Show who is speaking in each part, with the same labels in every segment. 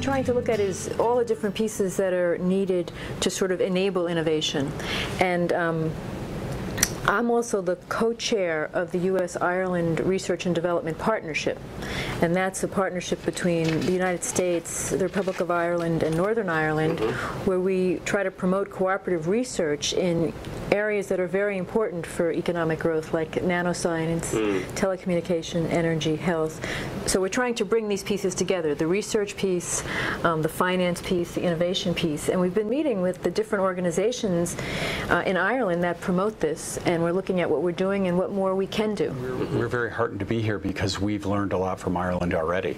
Speaker 1: we're trying to look at is all the different pieces that are needed to sort of enable innovation. And um, I'm also the co-chair of the U.S.-Ireland Research and Development Partnership, and that's a partnership between the United States, the Republic of Ireland, and Northern Ireland, mm -hmm. where we try to promote cooperative research in areas that are very important for economic growth, like nanoscience, mm. telecommunication, energy, health. So we're trying to bring these pieces together, the research piece, um, the finance piece, the innovation piece. And we've been meeting with the different organizations uh, in Ireland that promote this, and we're looking at what we're doing and what more we can do.
Speaker 2: We're, we're very heartened to be here because we've learned a lot from Ireland already.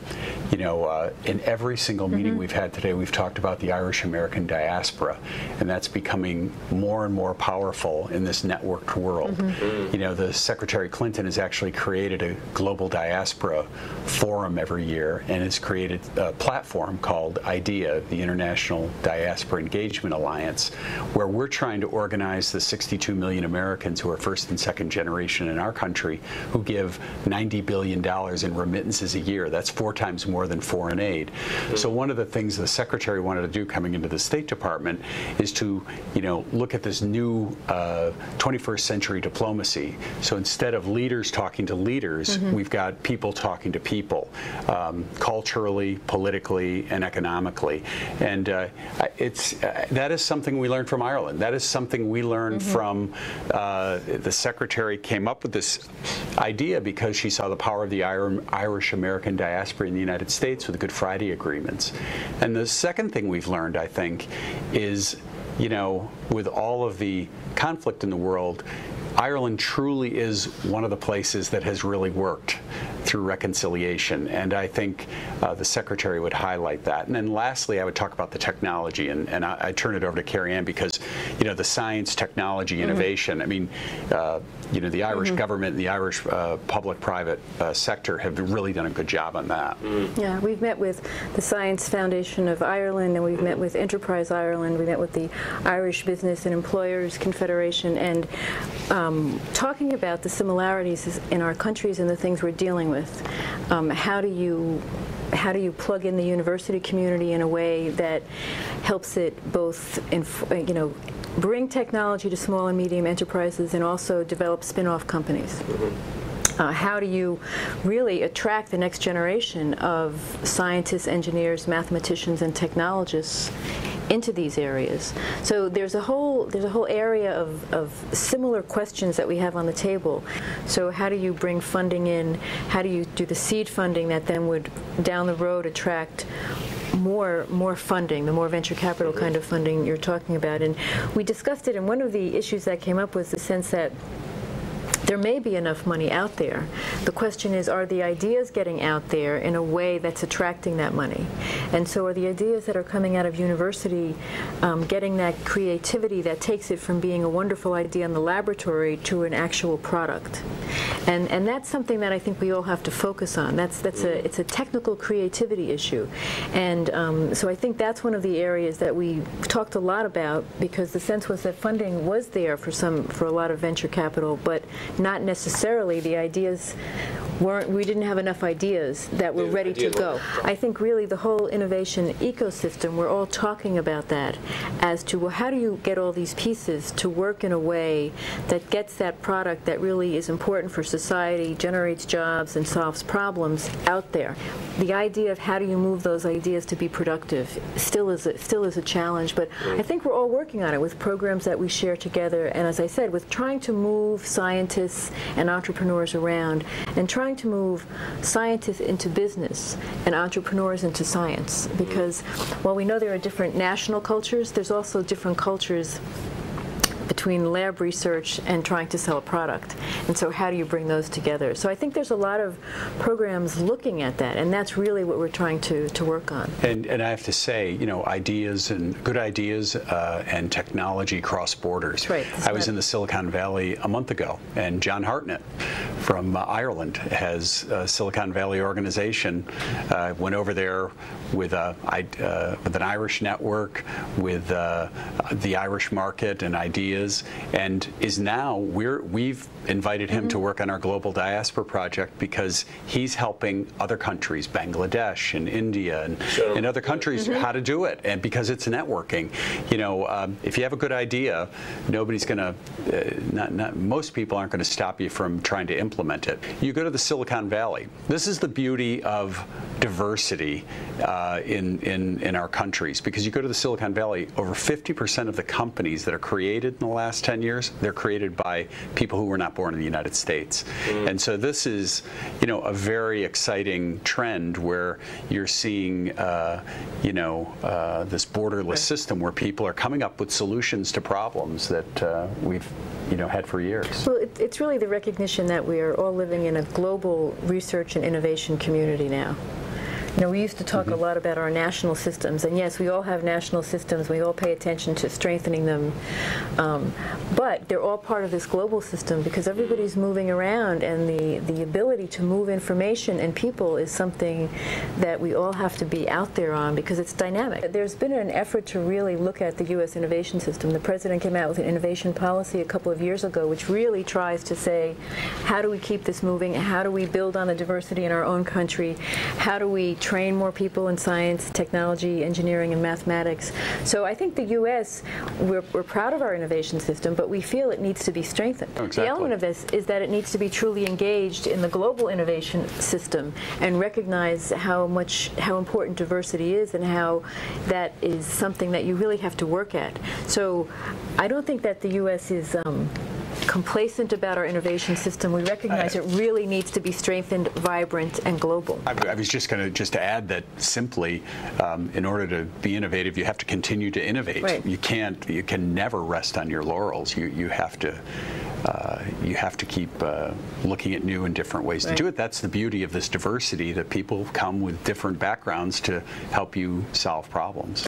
Speaker 2: You know, uh, in every single meeting mm -hmm. we've had today, we've talked about the Irish-American diaspora, and that's becoming more and more powerful in this networked world. Mm -hmm. You know, the Secretary Clinton has actually created a global diaspora forum every year and has created a platform called IDEA, the International Diaspora Engagement Alliance, where we're trying to organize the 62 million Americans who are first and second generation in our country who give $90 billion in remittances a year. That's four times more than foreign aid. So one of the things the Secretary wanted to do coming into the State Department is to, you know, look at this new uh, 21st century diplomacy. So instead of leaders talking to leaders, mm -hmm. we've got people talking to people, um, culturally, politically, and economically. And uh, it's uh, that is something we learned from Ireland. That is something we learned mm -hmm. from uh, the secretary came up with this idea because she saw the power of the Irish American diaspora in the United States with the Good Friday agreements. And the second thing we've learned, I think, is you know, with all of the conflict in the world, Ireland truly is one of the places that has really worked through reconciliation, and I think uh, the Secretary would highlight that. And then lastly, I would talk about the technology, and, and I, I turn it over to Kerri-Ann because, you know, the science, technology, mm-hmm. innovation, mm -hmm. I mean, uh, you know, the Irish mm -hmm. government and the Irish uh, public-private uh, sector have really done a good job on that.
Speaker 1: Mm. Yeah, we've met with the Science Foundation of Ireland, and we've met with Enterprise Ireland, we met with the Irish Business and Employers Confederation, and um, talking about the similarities in our countries and the things we're dealing with. Um, how do you how do you plug in the university community in a way that helps it both, you know, bring technology to small and medium enterprises and also develop spin-off companies? Mm -hmm. Uh, how do you really attract the next generation of scientists, engineers, mathematicians, and technologists into these areas. So there's a whole there's a whole area of, of similar questions that we have on the table. So how do you bring funding in? How do you do the seed funding that then would down the road attract more more funding, the more venture capital kind of funding you're talking about. And we discussed it, and one of the issues that came up was the sense that there may be enough money out there. The question is, are the ideas getting out there in a way that's attracting that money? And so are the ideas that are coming out of university um, getting that creativity that takes it from being a wonderful idea in the laboratory to an actual product? And, and that's something that I think we all have to focus on. That's, that's a, it's a technical creativity issue. And um, so I think that's one of the areas that we talked a lot about because the sense was that funding was there for some, for a lot of venture capital, but not necessarily the ideas weren't, we didn't have enough ideas that were ready to go. I think really the whole innovation ecosystem, we're all talking about that as to well, how do you get all these pieces to work in a way that gets that product that really is important for society, generates jobs, and solves problems out there. The idea of how do you move those ideas to be productive still is a, still is a challenge, but I think we're all working on it with programs that we share together, and as I said, with trying to move scientists and entrepreneurs around and trying trying to move scientists into business and entrepreneurs into science because while we know there are different national cultures, there's also different cultures between lab research and trying to sell a product. And so how do you bring those together? So I think there's a lot of programs looking at that, and that's really what we're trying to, to work on.
Speaker 2: And, and I have to say, you know, ideas and good ideas uh, and technology cross borders.
Speaker 1: Right.
Speaker 2: I was in the Silicon Valley a month ago, and John Hartnett from uh, Ireland has a Silicon Valley organization. Uh, went over there with, a, uh, with an Irish network, with uh, the Irish market and ideas ideas and is now we're we've invited him to work on our global diaspora project because he's helping other countries, Bangladesh and India and,
Speaker 3: Sure.
Speaker 2: and other countries, how to do it. And because it's networking, you know, um, if you have a good idea, nobody's going to, uh, not, not, most people aren't going to stop you from trying to implement it. You go to the Silicon Valley. This is the beauty of diversity uh, in, in, in our countries because you go to the Silicon Valley, over 50% of the companies that are created in the last 10 years, they're created by people who were not born in the United States. And so this is, you know, a very exciting trend where you're seeing, uh, you know, uh, this borderless system where people are coming up with solutions to problems that uh, we've, you know, had for years.
Speaker 1: Well, it, it's really the recognition that we are all living in a global research and innovation community now. You know, we used to talk a lot about our national systems, and yes, we all have national systems. We all pay attention to strengthening them, um, but they're all part of this global system because everybody's moving around, and the the ability to move information and people is something that we all have to be out there on because it's dynamic. There's been an effort to really look at the U.S. innovation system. The president came out with an innovation policy a couple of years ago, which really tries to say, how do we keep this moving? How do we build on the diversity in our own country? How do we train more people in science, technology, engineering, and mathematics? So I think the U.S. we're, we're proud of our innovation system, but we feel it needs to be strengthened.
Speaker 2: Oh, exactly.
Speaker 1: The element of this is that it needs to be truly engaged in the global innovation system and recognize how much how important diversity is and how that is something that you really have to work at. So I don't think that the U.S. is um, complacent about our innovation system. We recognize it really needs to be strengthened, vibrant, and global.
Speaker 2: I, I was just going to just to add that simply, um, in order to be innovative, you have to continue to innovate.
Speaker 1: Right.
Speaker 2: You can't, you can never rest on your laurels. You you have to. Uh, you have to keep uh, looking at new and different ways
Speaker 1: Right.
Speaker 2: to do it. That's the beauty of this diversity that people come with different backgrounds to help you solve problems.